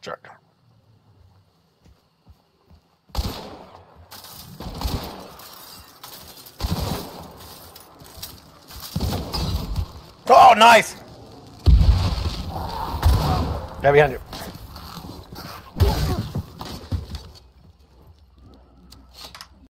Check. Oh, nice! Right behind you.